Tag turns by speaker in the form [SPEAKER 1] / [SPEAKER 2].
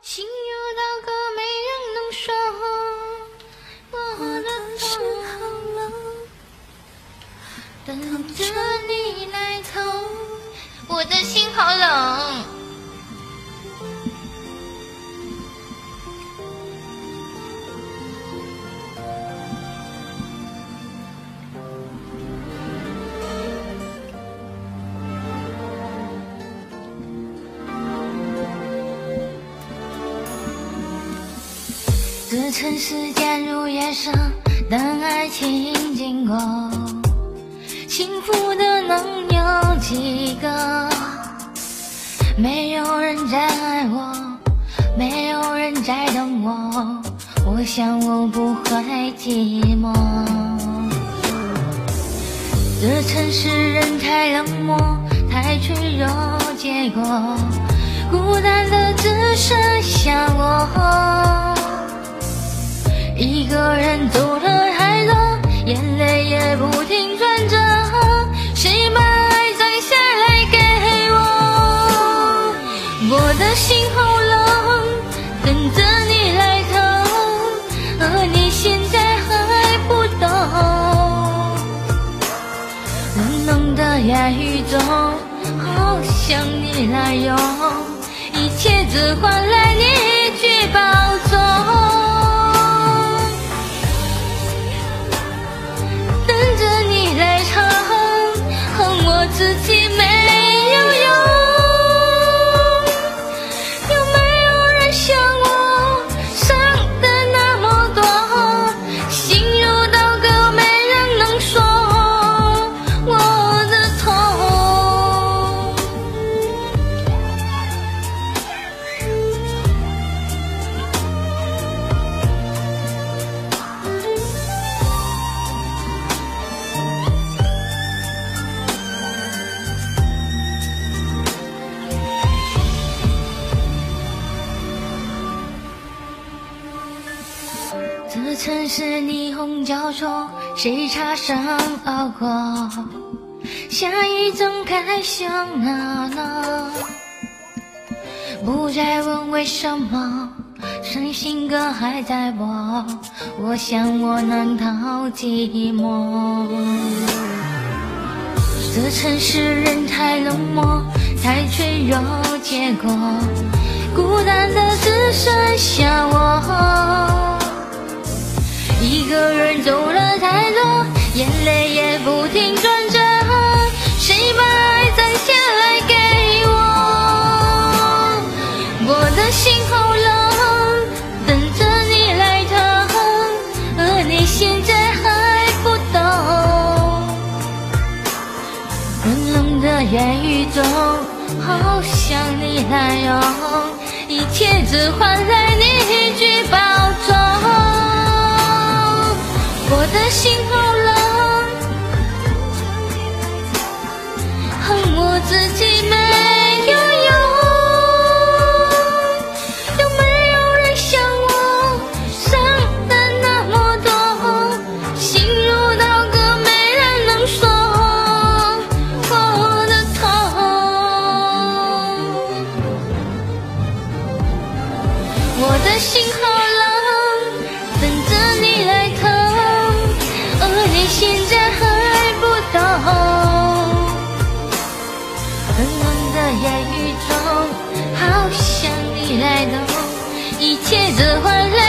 [SPEAKER 1] 心有刀割，没人能说我的心好冷，等着你来疼。我的心好冷。这城市渐入夜深，等爱情经过，幸福的能有几个？没有人在爱我，没有人在等我，我想我不会寂寞。这城市人太冷漠，太脆弱，结果孤单的只剩下在雨中，好想你来拥，一切只换来你。城市霓虹交错，谁擦身而过？下一睁开，向哪呢？不再问为什么，伤心歌还在播。我想我能逃寂寞。这城市人太冷漠，太脆弱，结果孤单的只剩好想你来用，一切只换来你一句保重。我的心痛言语中，好想你来懂，一切只换。